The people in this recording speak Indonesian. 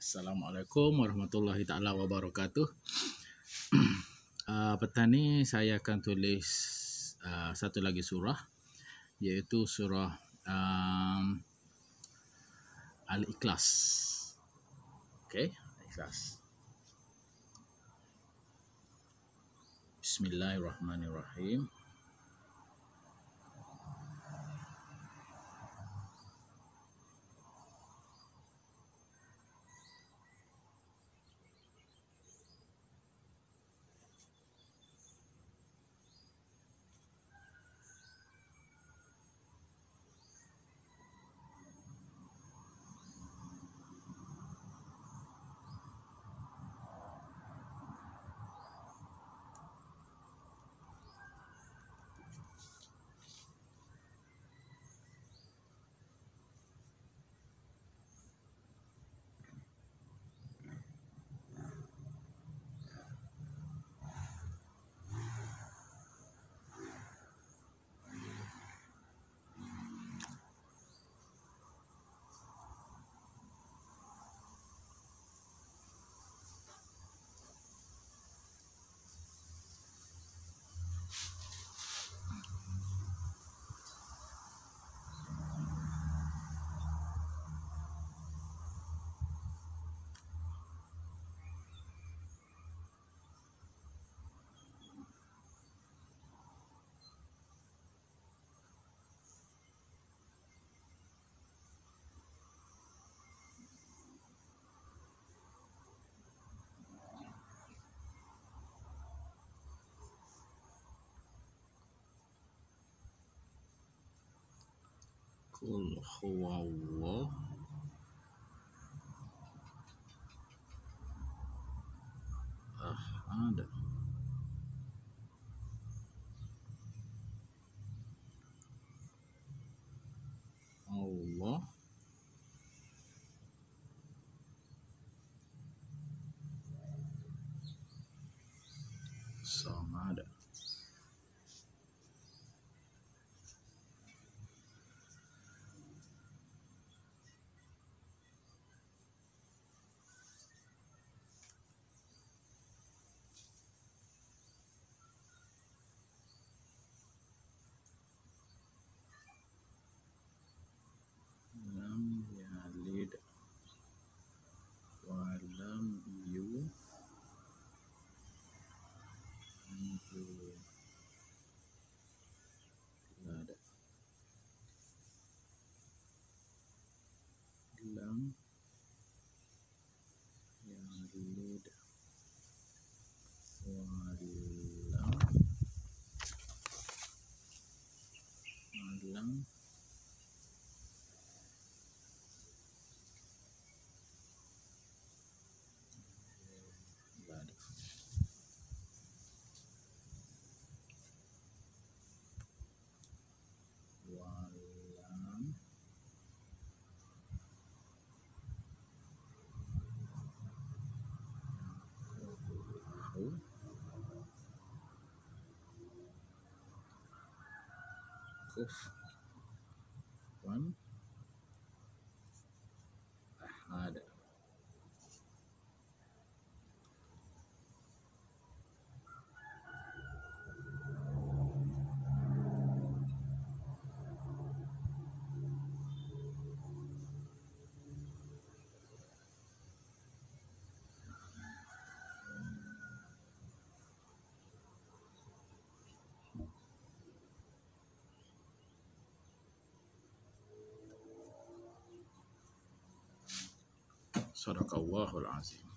Assalamualaikum warahmatullahi taala wabarakatuh. uh, petani saya akan tulis uh, satu lagi surah yaitu surah um, Al-Ikhlas. Oke, okay? Ikhlas. Bismillahirrahmanirrahim. Qul huwallah ahad Allah. Samad 嗯。This one. I had صدق الله العظيم.